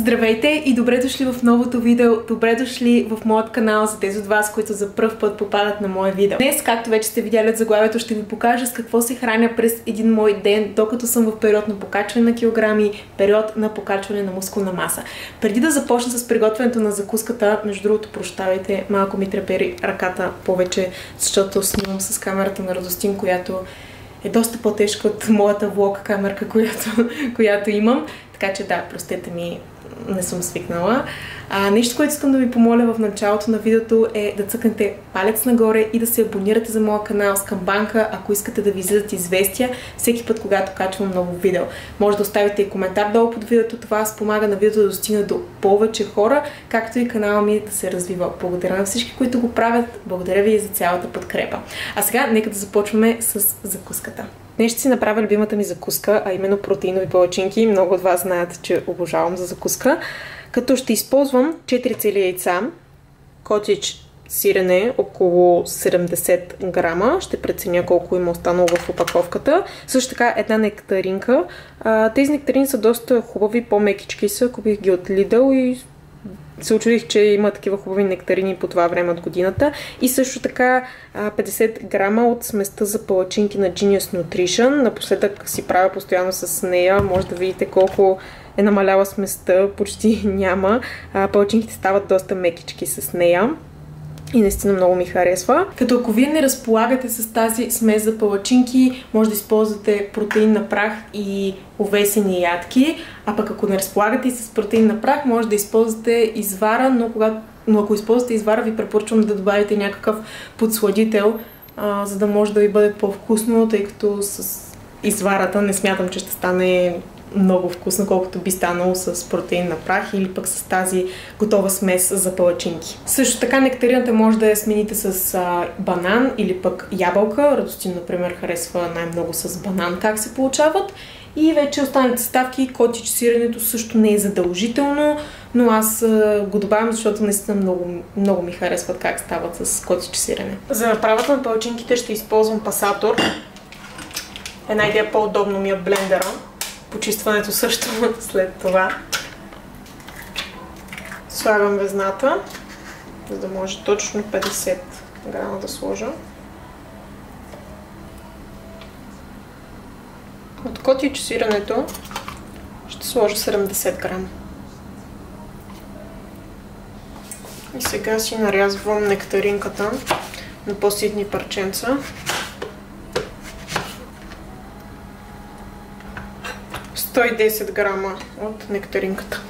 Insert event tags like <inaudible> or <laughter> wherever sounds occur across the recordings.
Здравейте и добре дошли в новото видео. Добре дошли в моят канал за тези от вас, които за първ път попадат на мое видео. Днес, както вече сте видяли от заглавието, ще ви покажа с какво се храня през един мой ден, докато съм в период на покачване на килограми, период на покачване на мускулна маса. Преди да започна с приготвянето на закуската, между другото, прощавайте, малко ми трепери ръката повече, защото снимам с камерата на Радостин, която е доста по-тежка от моята влог камерка, която, която имам. Така че да, простете ми, не съм свикнала. А, нещо, което искам да ви помоля в началото на видеото е да цъкнете палец нагоре и да се абонирате за моя канал с камбанка, ако искате да ви излизат известия всеки път, когато качвам ново видео. Може да оставите и коментар долу под видеото, това спомага на видеото да достигне до повече хора, както и канала ми да се развива. Благодаря на всички, които го правят, благодаря ви за цялата подкрепа. А сега нека да започваме с закуската. Днес ще си направя любимата ми закуска, а именно протеинови палачинки. Много от вас знаят, че обожавам за закуска. Като ще използвам 4 цели яйца, котич сирене около 70 грама. Ще преценя колко има останало в опаковката. Също така една нектаринка. тези нектарини са доста хубави, по-мекички са. Купих ги от Lidl и се очудих, че има такива хубави нектарини по това време от годината. И също така 50 грама от сместа за палачинки на Genius Nutrition. Напоследък си правя постоянно с нея. Може да видите колко е намаляла сместа, почти <laughs> няма. Палачинките стават доста мекички с нея и наистина много ми харесва. Като ако вие не разполагате с тази смес за палачинки, може да използвате протеин на прах и овесени ядки, а пък ако не разполагате и с протеин на прах, може да използвате извара, но, когато, но ако използвате извара, ви препоръчвам да добавите някакъв подсладител, а, за да може да ви бъде по-вкусно, тъй като с изварата не смятам, че ще стане много вкусно, колкото би станало с протеин на прах или пък с тази готова смес за палачинки. Също така нектарината може да я смените с а, банан или пък ябълка. Радостин, например, харесва най-много с банан как се получават. И вече останалите ставки, котич сиренето също не е задължително, но аз го добавям, защото наистина много, много ми харесват как стават с котич сирене. За направата на палачинките ще използвам пасатор. Една идея по-удобно ми е блендера почистването също <laughs> след това. Слагам везната, за да може точно 50 грама да сложа. От коти сирането ще сложа 70 грама. И сега си нарязвам нектаринката на по-ситни парченца. 110 грама от нектаринката.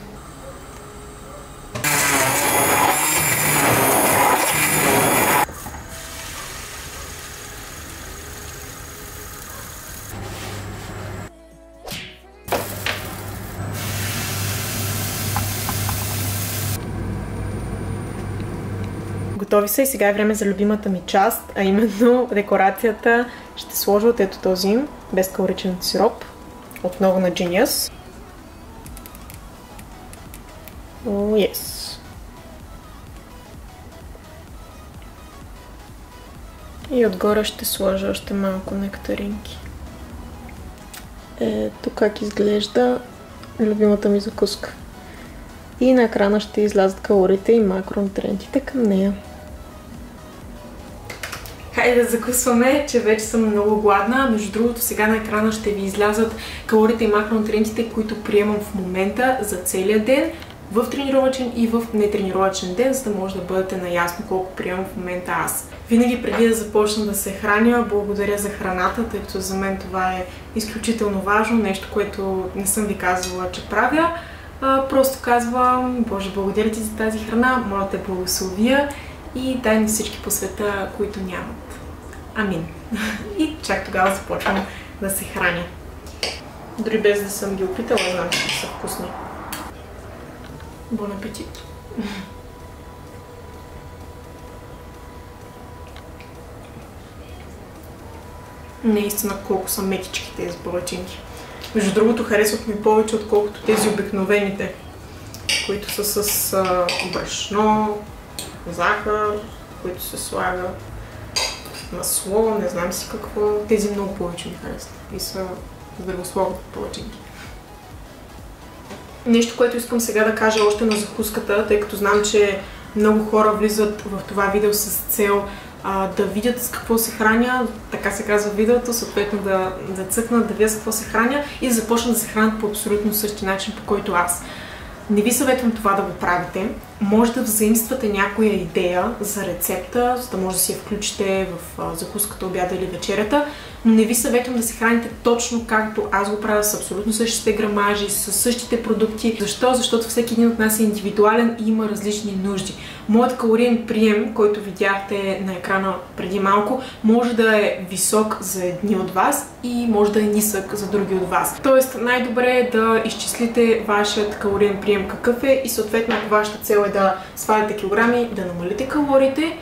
Готови са и сега е време за любимата ми част, а именно декорацията. Ще сложа от ето този безкалоричен сироп отново на Genius. Oh, yes. И отгоре ще сложа още малко нектаринки. Ето как изглежда любимата ми закуска. И на екрана ще излязат калорите и макронутриентите към нея. Хайде да закусваме, че вече съм много гладна. Между другото, сега на екрана ще ви излязат калорите и макронутриентите, които приемам в момента за целия ден, в тренировачен и в нетренировачен ден, за да може да бъдете наясно колко приемам в момента аз. Винаги преди да започна да се храня, благодаря за храната, тъй като за мен това е изключително важно, нещо, което не съм ви казвала, че правя. Просто казвам, Боже, благодаря ти за тази храна, моля те благословия и дай на всички по света, които нямат. Амин. И чак тогава започвам да се храня. Дори без да съм ги опитала, знам, че са вкусни. Бон апетит! Наистина колко са мекички тези палачинки. Между другото харесват ми повече, отколкото тези обикновените, които са с брашно, захар, които се слага масло, не знам си какво. Тези много повече ми харесват и са здравословни палачинки. Нещо, което искам сега да кажа още на закуската, тъй като знам, че много хора влизат в това видео с цел а, да видят с какво се храня, така се казва видеото, съответно да, да цъкнат, да видят с какво се храня и да започнат да се хранят по абсолютно същия начин, по който аз. Не ви съветвам това да го правите. Може да взаимствате някоя идея за рецепта, за да може да си я включите в закуската, обяда или вечерята, но не ви съветвам да се храните точно както аз го правя с абсолютно същите грамажи, с същите продукти. Защо? Защото всеки един от нас е индивидуален и има различни нужди. Моят калориен прием, който видяхте на екрана преди малко, може да е висок за едни от вас и може да е нисък за други от вас. Тоест най-добре е да изчислите вашият калориен прием какъв е и съответно ако вашата цел е да сваляте килограми, да намалите калориите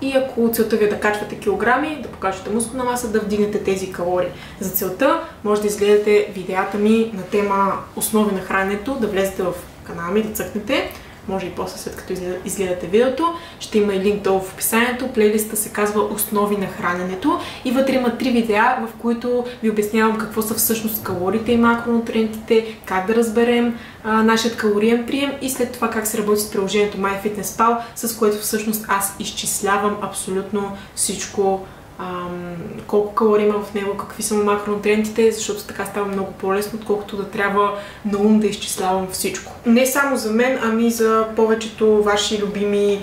и ако целта ви е да качвате килограми, да покачвате мускулна маса, да вдигнете тези калории. За целта може да изгледате видеята ми на тема основи на храненето, да влезете в канала ми, да цъкнете може и после след като изгледате видеото. Ще има и линк долу в описанието. Плейлиста се казва Основи на храненето и вътре има три видеа, в които ви обяснявам какво са всъщност калориите и макронутриентите, как да разберем а, нашият калориен прием и след това как се работи с приложението MyFitnessPal, с което всъщност аз изчислявам абсолютно всичко ам, колко калории има в него, какви са макронутриентите, защото така става много по-лесно, отколкото да трябва на ум да изчислявам всичко. Не само за мен, ами за повечето ваши любими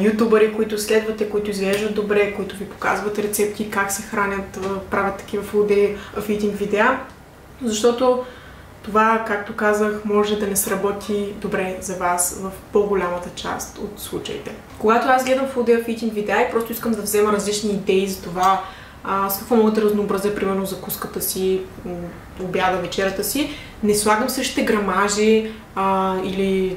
ютубъри, които следвате, които изглеждат добре, които ви показват рецепти, как се хранят, правят такива фуди, фитинг видеа. Защото това, както казах, може да не сработи добре за вас в по-голямата част от случаите. Когато аз гледам Food Fitting видеа и просто искам да взема различни идеи за това с какво мога да разнообразя, примерно, закуската си, обяда, вечерата си, не слагам същите грамажи а, или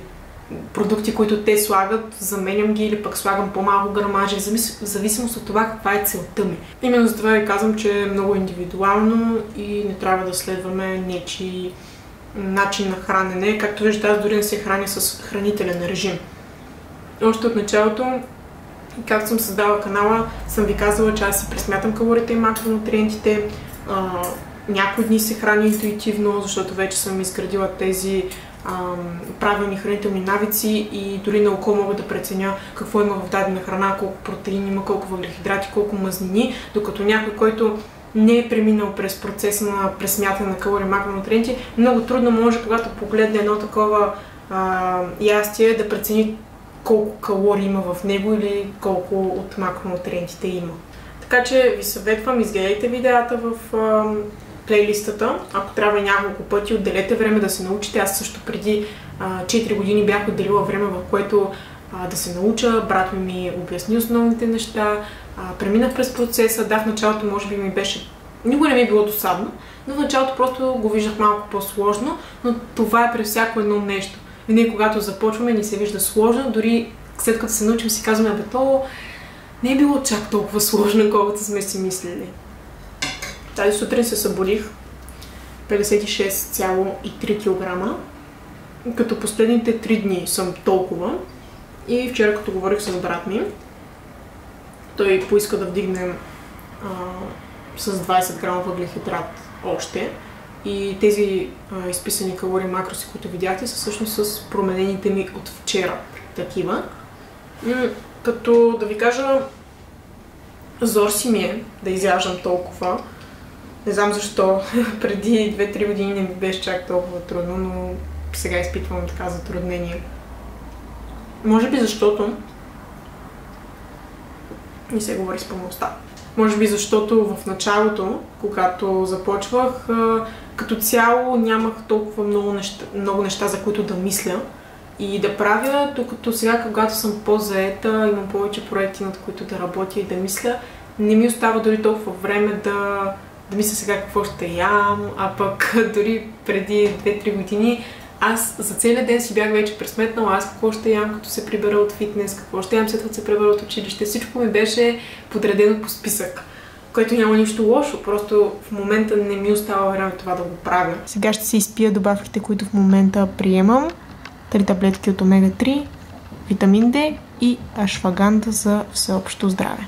продукти, които те слагат, заменям ги или пък слагам по-малко грамажи, в зависимост от това каква е целта ми. Именно за това ви казвам, че е много индивидуално и не трябва да следваме нечи начин на хранене. Както виждате, аз дори не се храня с хранителен режим. Още от началото, както съм създала канала, съм ви казала, че аз си пресмятам калорите и макронутриентите. някои дни се храня интуитивно, защото вече съм изградила тези правилни хранителни навици и дори на око мога да преценя какво има в дадена храна, колко протеин има, колко въглехидрати, колко мазнини, докато някой, който не е преминал през процеса на пресмятане на калории макронутриенти, много трудно може, когато погледне едно такова а, ястие, да прецени колко калории има в него или колко от макронутриентите има. Така че ви съветвам, изгледайте видеята в а, плейлистата. Ако трябва няколко пъти, отделете време да се научите. Аз също преди а, 4 години бях отделила време, в което а, да се науча. Брат ми ми обясни основните неща, а, преминах през процеса. Да, в началото може би ми беше... Никога не ми е било досадно, но в началото просто го виждах малко по-сложно, но това е при всяко едно нещо. Винаги когато започваме ни се вижда сложно, дори след като се научим си казваме, бе, то не е било чак толкова сложно, колкото сме си мислили. Тази сутрин се събудих 56,3 кг, като последните 3 дни съм толкова. И вчера, като говорих с брат ми, той поиска да вдигнем а, с 20 грама въглехидрат още. И тези а, изписани калории макроси, които видяхте, са всъщност с променените ми от вчера такива. Като да ви кажа, зор си ми е да изяждам толкова. Не знам защо. <laughs> Преди 2-3 години не ми беше чак толкова трудно, но сега изпитвам така затруднение. Може би защото не се говори с пълността. Може би защото в началото, когато започвах, като цяло нямах толкова много неща, много неща, за които да мисля и да правя, докато сега, когато съм по-заета, имам повече проекти, над които да работя и да мисля, не ми остава дори толкова време да, да мисля сега какво ще ям, а пък <laughs> дори преди 2-3 години аз за целият ден си бях вече пресметнала аз какво ще ям, като се прибера от фитнес, какво ще ям след като се прибера от училище. Всичко ми беше подредено по списък което няма нищо лошо, просто в момента не ми остава време това да го правя. Сега ще се изпия добавките, които в момента приемам. Три таблетки от омега-3, витамин D и ашваганда за всеобщо здраве.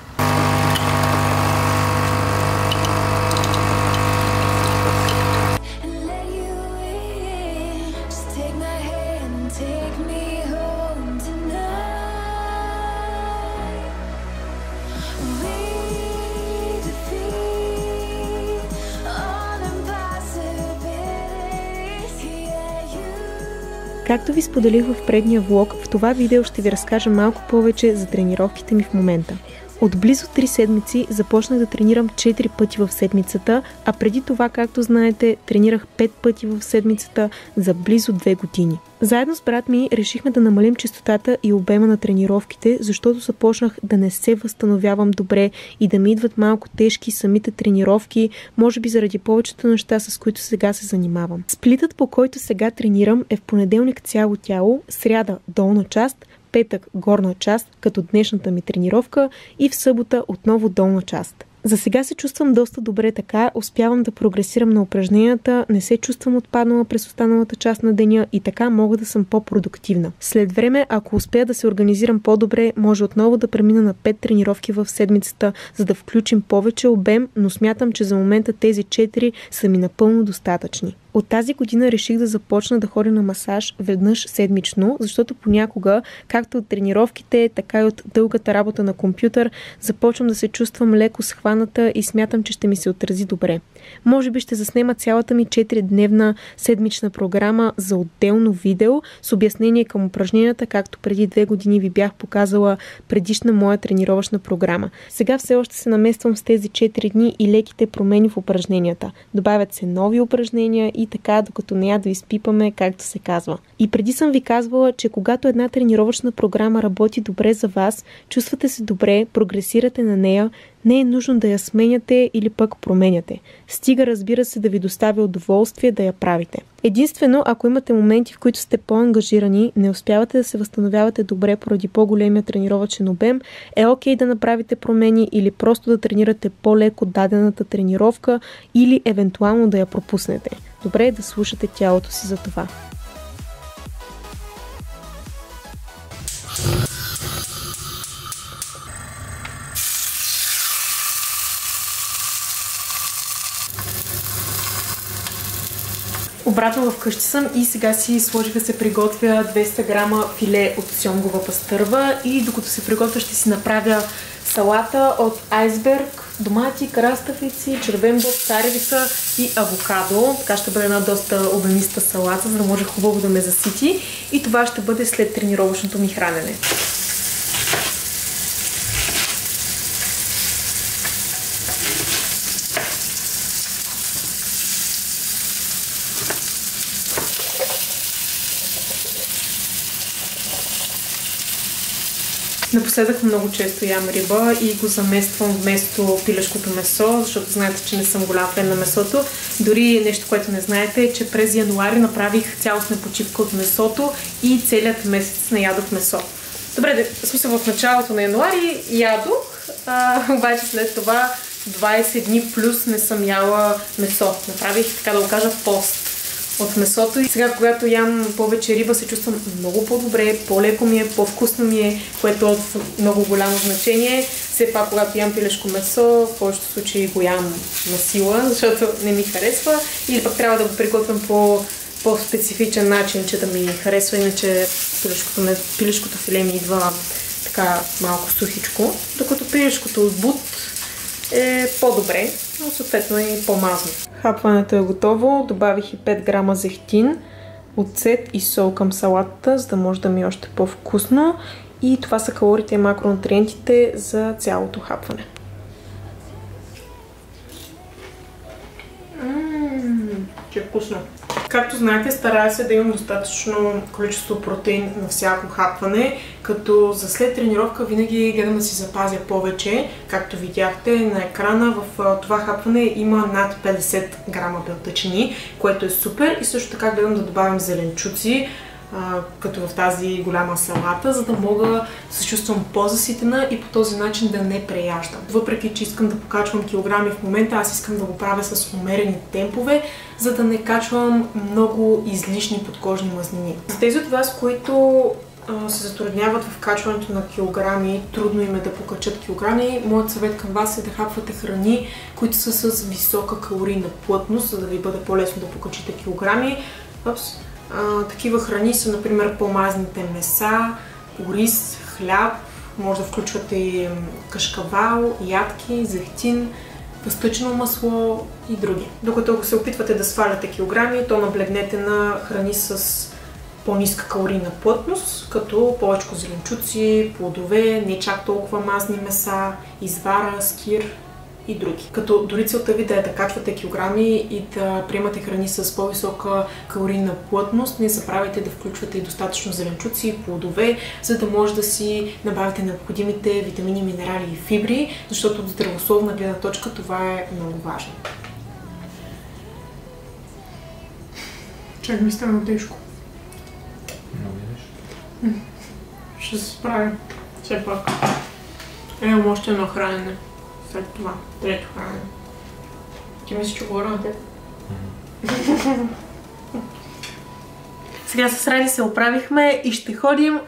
Както ви споделих в предния влог, в това видео ще ви разкажа малко повече за тренировките ми в момента. От близо 3 седмици започнах да тренирам 4 пъти в седмицата, а преди това, както знаете, тренирах 5 пъти в седмицата за близо 2 години. Заедно с брат ми решихме да намалим частотата и обема на тренировките, защото започнах да не се възстановявам добре и да ми идват малко тежки самите тренировки, може би заради повечето неща, с които сега се занимавам. Сплитът, по който сега тренирам е в понеделник цяло тяло, сряда долна част, петък горна част, като днешната ми тренировка и в събота отново долна част. За сега се чувствам доста добре така, успявам да прогресирам на упражненията, не се чувствам отпаднала през останалата част на деня и така мога да съм по-продуктивна. След време, ако успея да се организирам по-добре, може отново да премина на 5 тренировки в седмицата, за да включим повече обем, но смятам, че за момента тези 4 са ми напълно достатъчни. От тази година реших да започна да ходя на масаж веднъж седмично, защото понякога, както от тренировките, така и от дългата работа на компютър, започвам да се чувствам леко схваната и смятам, че ще ми се отрази добре. Може би ще заснема цялата ми 4-дневна седмична програма за отделно видео с обяснение към упражненията, както преди две години ви бях показала предишна моя тренировъчна програма. Сега все още се намествам с тези 4 дни и леките промени в упражненията. Добавят се нови упражнения и така, докато не я да изпипаме, както се казва. И преди съм ви казвала, че когато една тренировъчна програма работи добре за вас, чувствате се добре, прогресирате на нея, не е нужно да я сменяте или пък променяте. Стига, разбира се, да ви доставя удоволствие да я правите. Единствено, ако имате моменти, в които сте по-ангажирани, не успявате да се възстановявате добре поради по-големия тренировачен обем, е окей okay да направите промени или просто да тренирате по-леко дадената тренировка или евентуално да я пропуснете. Добре е да слушате тялото си за това. Обратно вкъщи съм и сега си сложих да се приготвя 200 грама филе от сьомгова пастърва и докато се приготвя ще си направя салата от айсберг, домати, краставици, червен боб, царевица и авокадо. Така ще бъде една доста обемиста салата, за да може хубаво да ме засити. И това ще бъде след тренировъчното ми хранене. Напоследък много често ям риба и го замествам вместо пилешкото месо, защото знаете, че не съм голям фен на месото. Дори нещо, което не знаете е, че през януари направих цялостна почивка от месото и целият месец не ядох месо. Добре, в смисъл в началото на януари ядох, а, <laughs> обаче след това 20 дни плюс не съм яла месо. Направих, така да го кажа, пост от месото и сега, когато ям повече риба, се чувствам много по-добре, по-леко ми е, по-вкусно ми е, което е от много голямо значение. Все пак, когато ям пилешко месо, в повечето случаи го ям на сила, защото не ми харесва или пък трябва да го приготвям по по-специфичен начин, че да ми харесва, иначе пилешкото, пилешкото филе ми идва така малко сухичко, докато пилешкото от бут е по-добре, но съответно е и по-мазно. Хапването е готово. Добавих и 5 грама зехтин, оцет и сол към салатата, за да може да ми е още по-вкусно. И това са калорите и макронутриентите за цялото хапване. Ммм, че е вкусно. Както знаете, старая се да имам достатъчно количество протеин на всяко хапване, като за след тренировка винаги гледам да си запазя повече. Както видяхте на екрана, в това хапване има над 50 грама белтъчини, което е супер и също така гледам да добавям зеленчуци, като в тази голяма салата, за да мога да се чувствам по-заситена и по този начин да не преяждам. Въпреки, че искам да покачвам килограми в момента, аз искам да го правя с умерени темпове, за да не качвам много излишни подкожни мазнини. За тези от вас, които се затрудняват в качването на килограми, трудно им е да покачат килограми, моят съвет към вас е да хапвате храни, които са с висока калорийна плътност, за да ви бъде по-лесно да покачите килограми. Опс Такива храни са, например, по-мазните меса, ориз, хляб, може да включвате и кашкавал, ядки, зехтин, пъстъчно масло и други. Докато се опитвате да сваляте килограми, то наблегнете на храни с по-ниска калорийна плътност, като повече зеленчуци, плодове, не чак толкова мазни меса, извара, скир и други. Като дори целта ви да е да качвате килограми и да приемате храни с по-висока калорийна плътност, не забравяйте да включвате и достатъчно зеленчуци, плодове, за да може да си набавите необходимите витамини, минерали и фибри, защото от здравословна гледна точка това е много важно. Чак ми стана тежко. Много. Ще се справя. Все пак. Имам още едно хранене. След това. Трето хранене. Ти мислиш, че говоря на теб? <laughs> Сега с Ради се оправихме и ще ходим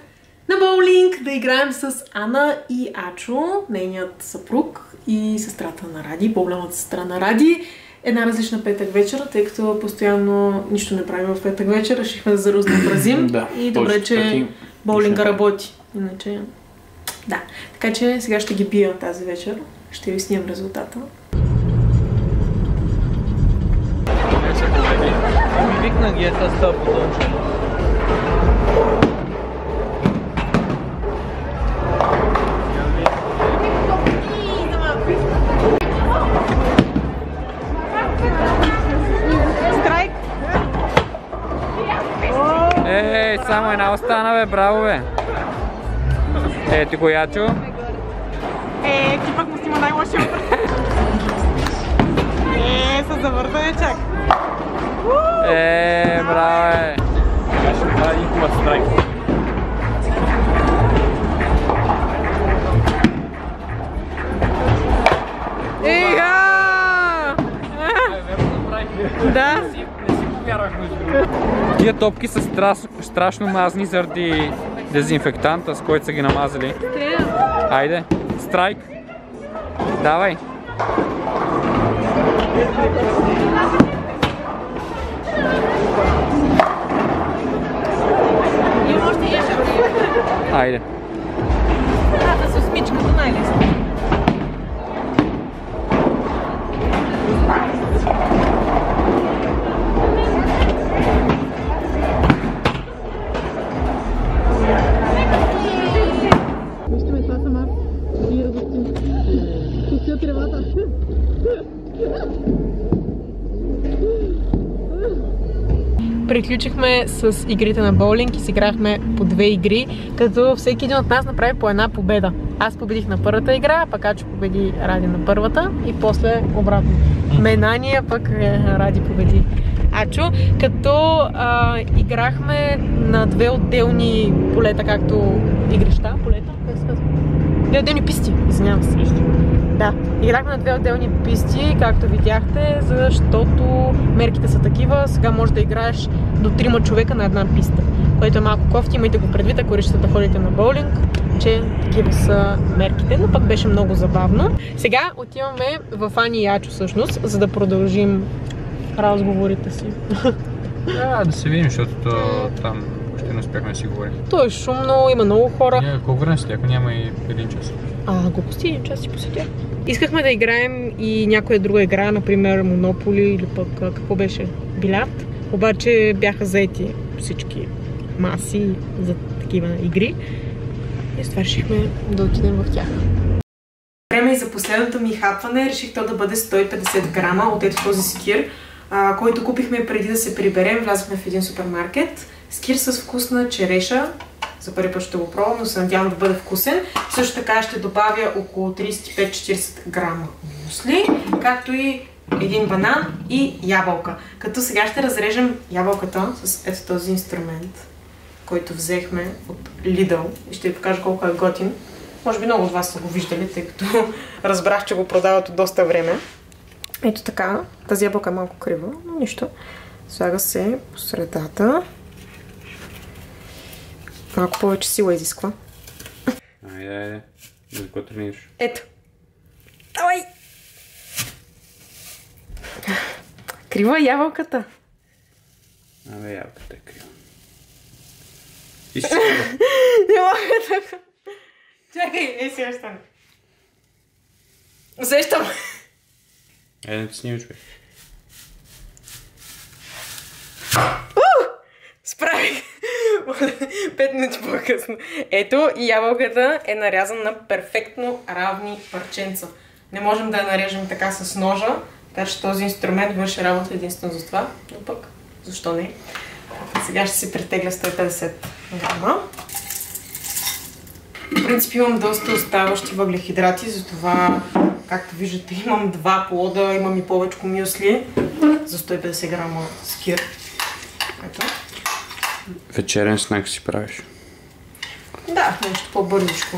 на боулинг да играем с Ана и Ачо, нейният съпруг и сестрата на Ради, по-голямата сестра на Ради. Една различна петък вечера, тъй като постоянно нищо не правим в петък вечер, решихме да заразнообразим <clears throat> Да, и добре, точно че боулинга работи. Иначе... Да. Така че сега ще ги бия тази вечер. Ще ви снимам резултата. Викна ги е тази. Ей, само една остана, бе, браво, бе. Е, ти го ячо? Е, ти най-лошия <laughs> Е, с завъртане чак. Е, браво, бе. Сега ще направя един хубав страйк. Ига! Да. Тия топки са страшно мазни заради дезинфектанта, с който са ги намазали. Айде, страйк. Давай. Има Приключихме с игрите на боулинг и си играхме по две игри, като всеки един от нас направи по една победа. Аз победих на първата игра, пък Ачо победи Ради на първата и после обратно. Менания пък е, Ради победи Ачо, като а, играхме на две отделни полета, както игрища, полета, как се казва? Две отделни писти, извинявам се. Да, играхме на две отделни писти, както видяхте, защото мерките са такива. Сега можеш да играеш до трима човека на една писта, което е малко кофти. Имайте го предвид, ако решите да ходите на боулинг, че такива са мерките, но пък беше много забавно. Сега отиваме в Ани и Ачо всъщност, за да продължим разговорите си. Да, да се видим, защото то, там още не успяхме да си говорим. То е шумно, има много хора. Ние колко време сте, ако няма и един час? А, глупости, един час си посетя. Искахме да играем и някоя друга игра, например Монополи или пък какво беше? Билярд. Обаче бяха заети всички маси за такива игри. И с това решихме да отидем в тях. Време и за последното ми хапване. Реших то да бъде 150 грама от ето този скир, който купихме преди да се приберем. Влязохме в един супермаркет. Скир с вкусна череша. За първи път ще го пробвам, но се надявам да бъде вкусен. Също така ще добавя около 35-40 грама мусли, както и един банан и ябълка. Като сега ще разрежем ябълката с ето този инструмент, който взехме от Lidl и ще ви покажа колко е готин. Може би много от вас са го виждали, тъй като <laughs> разбрах, че го продават от доста време. Ето така. Тази ябълка е малко крива, но нищо. Слага се по средата. Малко повече сила изисква. Айде, айде. За какво тренираш? Ето. Давай! Крива ябълката. Абе, ябълката е крива. Изчакай. <laughs> Не мога така. Чакай, е си още. Усещам. Е, не ти снимаш, бе. Справих. <laughs> Пет минути по-късно. Ето, и ябълката е нарязана на перфектно равни парченца. Не можем да я нарежем така с ножа, така че този инструмент върши работа единствено за това, но пък, защо не? Сега ще си претегля 150 грама. В принцип имам доста оставащи въглехидрати, затова, както виждате, имам два плода, имам и повече мюсли за 150 грама скир. Ето. Вечерен снак си правиш. Да, нещо по-бързичко.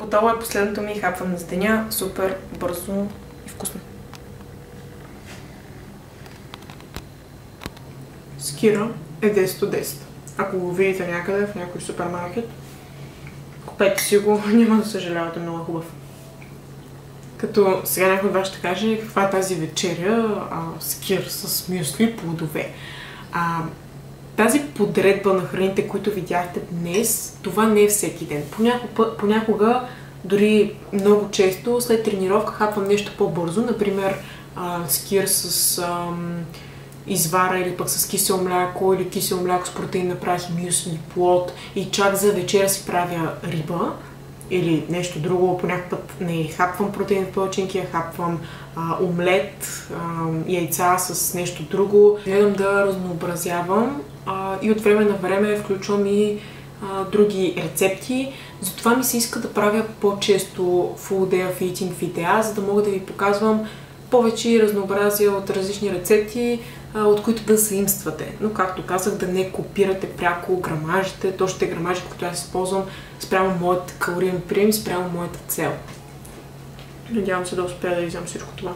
Готово е последното ми хапване за деня. Супер бързо и вкусно. Скира е 10 от 10. Ако го видите някъде в някой супермаркет, купете си го, <laughs> няма да съжалявате, много е хубав. Като сега някой от вас ще каже каква е тази вечеря, а, скир с мюсли, плодове. А, тази подредба на храните, които видяхте днес, това не е всеки ден. Понякога, понякога дори много често, след тренировка хапвам нещо по-бързо, например а, скир с ам, извара или пък с кисело мляко или кисело мляко с протеин прах и мюсли, плод и чак за вечеря си правя риба или нещо друго. По някакъв път не хапвам протеин в пълчинки, а хапвам а, омлет, а, яйца с нещо друго. Гледам да разнообразявам а, и от време на време включвам и а, други рецепти. Затова ми се иска да правя по-често full day of eating видеа, за да мога да ви показвам повече разнообразие от различни рецепти, от които да заимствате. Но, както казах, да не копирате пряко грамажите, точните грамажи, които аз използвам спрямо моят калориен прием, спрямо моята цел. Надявам се да успея да изям всичко това.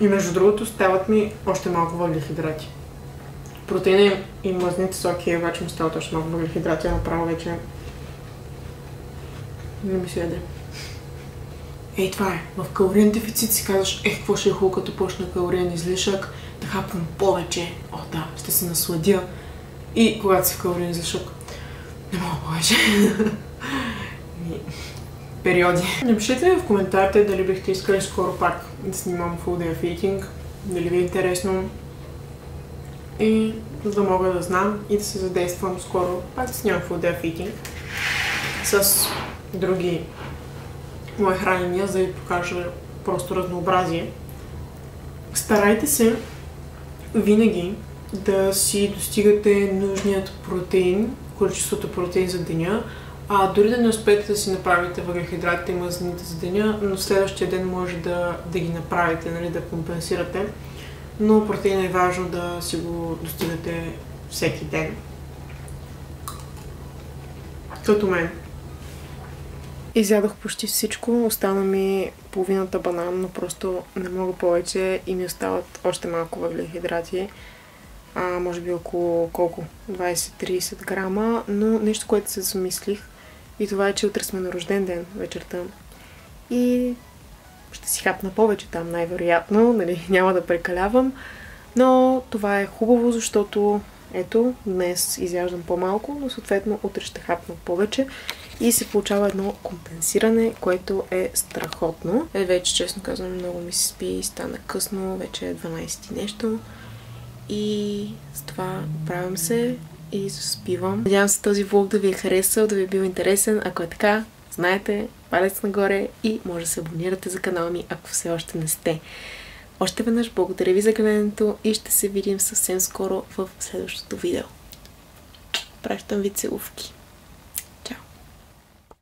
И между другото, стават ми още малко въглехидрати. Протеина и мазните са окей, обаче ми стават още малко въглехидрати, а направо вече не ми се яде. Ей, това е. В калориен дефицит си казваш, ех, какво ще е хубаво, като почна калориен излишък, да хапвам повече. О, да, ще се насладя. И когато си в калориен излишък, не мога повече. <laughs> Периоди. Напишете ми в коментарите дали бихте искали скоро пак да снимам Full Day of Eating, дали ви е интересно и за да мога да знам и да се задействам скоро пак да снимам Full Day of Eating с други мои хранения, за да ви покажа просто разнообразие. Старайте се винаги да си достигате нужният протеин, количеството протеин за деня, а дори да не успеете да си направите въглехидратите и мазнините за деня, но следващия ден може да, да ги направите, нали, да компенсирате. Но протеин е важно да си го достигате всеки ден. Като мен. Изядох почти всичко, остана ми половината банан, но просто не мога повече и ми остават още малко въглехидрати. А, може би около колко? 20-30 грама, но нещо, което се замислих и това е, че утре сме на рожден ден вечерта. И ще си хапна повече там, най-вероятно, нали, <laughs> няма да прекалявам. Но това е хубаво, защото ето, днес изяждам по-малко, но съответно утре ще хапна повече и се получава едно компенсиране, което е страхотно. Е, вече, честно казвам, много ми се спи, стана късно, вече е 12 нещо. И с това правям се и заспивам. Надявам се този влог да ви е харесал, да ви е бил интересен. Ако е така, знаете, палец нагоре и може да се абонирате за канала ми, ако все още не сте. Още веднъж благодаря ви за гледането и ще се видим съвсем скоро в следващото видео. Пращам ви целувки!